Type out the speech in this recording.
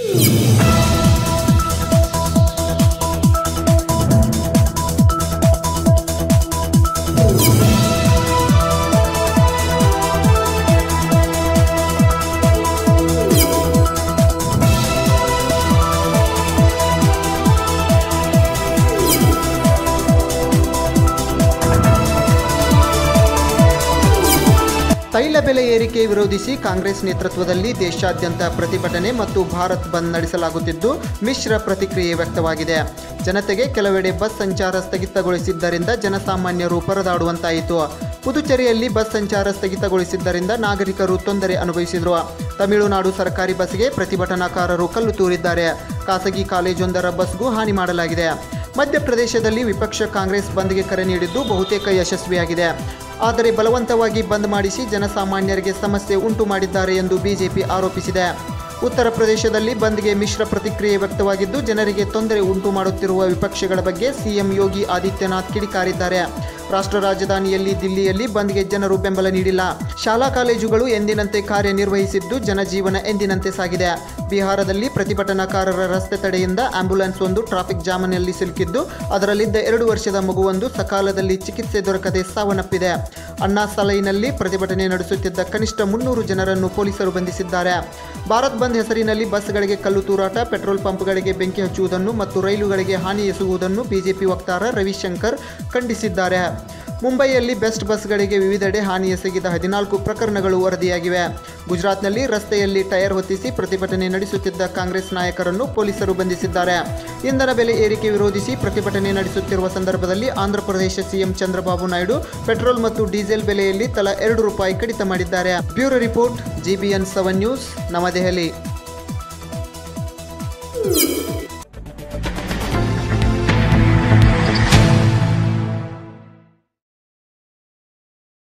you. ತೈಲ ಬೆಲೆ ಏರಿಕೆ ವಿರೋಧಿಸಿ ಕಾಂಗ್ರೆಸ್ ನೇತೃತ್ವದಲ್ಲಿ ದೇಶಾದ್ಯಂತ ಪ್ರತಿಭಟನೆ ಮತ್ತು ಭಾರತ್ ಬಂದ್ ನಡೆಸಲಾಗುತ್ತಿದ್ದು ಮಿಶ್ರ ಪ್ರತಿಕ್ರಿಯೆ ವ್ಯಕ್ತವಾಗಿದೆ. ಜನತೆಗೆ ಕೆಲವೆಡೆ ಬಸ್ ಸಂಚಾರ ಸ್ಥಗಿತಗೊಳಿಸಿದ್ದರಿಂದ ಜನಸಾಮಾನ್ಯರು ಪರದಾಡುವಂತಾಯಿತು. ಪುದುಚೇರಿಯಲ್ಲಿ ಬಸ್ ಸಂಚಾರ ಸ್ಥಗಿತಗೊಳಿಸಿದ್ದರಿಂದ ನಾಗರಿಕರು ತೊಂದರೆ ಅನುಭವಿಸಿದರು. ತಮಿಳುನಾಡು ಸರ್ಕಾರಿ ಬಸ್ಗೆ ಪ್ರತಿಭಟನಾಕಾರರು ಕಲ್ಲು ತೂರಿದ್ದಾರೆ. ಖಾಸಗಿ ಕಾಲೇಜೊಂದರ ಬಸ್ಗೂ ಹಾನಿ ಮಾಡಲಾಗಿದೆ. ಮಧ್ಯಪ್ರದೇಶದಲ್ಲಿ ವಿಪಕ್ಷ ಕಾಂಗ್ರೆಸ್ ಬಂದ್ಗೆ ಕರೆ ನೀಡಿದ್ದು ಬಹುತೇಕ ಯಶಸ್ವಿಯಾಗಿದೆ. ಆದರೆ ಬಲವಂತವಾಗಿ ಬಂದ್ ಮಾಡಿಸಿ ಜನಸಾಮಾನ್ಯರಿಗೆ ಸಮಸ್ಯೆ ಉಂಟು ಮಾಡಿದ್ದಾರೆ ಎಂದು ಬಿಜೆಪಿ ಆರೋಪಿಸಿದೆ. ಉತ್ತರ ಪ್ರದೇಶದಲ್ಲಿ ಬಂದ್ಗೆ ಮಿಶ್ರ ಪ್ರತಿಕ್ರಿಯೆ ವ್ಯಕ್ತವಾಗಿದ್ದು, ಜನರಿಗೆ ತೊಂದರೆ ಉಂಟು ಮಾಡುತ್ತಿರುವ ವಿಪಕ್ಷಗಳ ಬಗ್ಗೆ ಸಿಎಂ ಯೋಗಿ ಆದಿತ್ಯನಾಥ್ ಕಿಡಿಕಾರಿದ್ದಾರೆ. ರಾಷ್ಟ್ರ ರಾಜಧಾನಿಯಲ್ಲಿ ದಿಲ್ಲಿಯಲ್ಲಿ ಬಂದ್ಗೆ ಜನರು ಬೆಂಬಲ ನೀಡಿಲ್ಲ. ಶಾಲಾ ಕಾಲೇಜುಗಳು ಎಂದಿನಂತೆ ಕಾರ್ಯನಿರ್ವಹಿಸಿದ್ದು, ಜನಜೀವನ ಎಂದಿನಂತೆ ಸಾಗಿದೆ. ಬಿಹಾರದಲ್ಲಿ ಪ್ರತಿಭಟನಾಕಾರರ ರಸ್ತೆ ತಡೆಯಿಂದ ಆಂಬ್ಯುಲೆನ್ಸ್ ಒಂದು ಟ್ರಾಫಿಕ್ ಜಾಮ್ನಲ್ಲಿ ಸಿಲುಕಿದ್ದು, ಅದರಲ್ಲಿದ್ದ ಎರಡು ವರ್ಷದ ಮಗುವೊಂದು ಸಕಾಲದಲ್ಲಿ ಚಿಕಿತ್ಸೆ ದೊರಕದೆ ಸಾವನ್ನಪ್ಪಿದೆ. ಅಣ್ಣಾ ಸಲೈನಲ್ಲಿ ಪ್ರತಿಭಟನೆ ನಡೆಸುತ್ತಿದ್ದ ಕನಿಷ್ಠ ಮುನ್ನೂರು ಜನರನ್ನು ಪೊಲೀಸರು ಬಂಧಿಸಿದ್ದಾರೆ. ಭಾರತ್ ಬಂದ್ ಹೆಸರಿನಲ್ಲಿ ಬಸ್ಗಳಿಗೆ ಕಲ್ಲು ತೂರಾಟ, ಪೆಟ್ರೋಲ್ ಪಂಪ್ಗಳಿಗೆ ಬೆಂಕಿ ಹಚ್ಚುವುದನ್ನು ಮತ್ತು ರೈಲುಗಳಿಗೆ ಹಾನಿ ಎಸಗುವುದನ್ನು ಬಿಜೆಪಿ ವಕ್ತಾರ ರವಿಶಂಕರ್ ಖಂಡಿಸಿದ್ದಾರೆ. ಮುಂಬೈಯಲ್ಲಿ ಬೆಸ್ಟ್ ಬಸ್ಗಳಿಗೆ ವಿವಿಧೆಡೆ ಹಾನಿ ಎಸಗಿದ ಹದಿನಾಲ್ಕು ಪ್ರಕರಣಗಳು ವರದಿಯಾಗಿವೆ. ಗುಜರಾತ್ನಲ್ಲಿ ರಸ್ತೆಯಲ್ಲಿ ಟೈರ್ ಹೊತ್ತಿಸಿ ಪ್ರತಿಭಟನೆ ನಡೆಸುತ್ತಿದ್ದ ಕಾಂಗ್ರೆಸ್ ನಾಯಕರನ್ನು ಪೊಲೀಸರು ಬಂಧಿಸಿದ್ದಾರೆ. ಇಂಧನ ಬೆಲೆ ಏರಿಕೆ ವಿರೋಧಿಸಿ ಪ್ರತಿಭಟನೆ ನಡೆಸುತ್ತಿರುವ ಸಂದರ್ಭದಲ್ಲಿ ಆಂಧ್ರಪ್ರದೇಶ ಸಿಎಂ ಚಂದ್ರಬಾಬು ನಾಯ್ಡು ಪೆಟ್ರೋಲ್ ಮತ್ತು ಡೀಸೆಲ್ ಬೆಲೆಯಲ್ಲಿ ತಲಾ ಎರಡು ರೂಪಾಯಿ ಕಡಿತ ಮಾಡಿದ್ದಾರೆ. Bureau report, GBN seven news, Navadehali.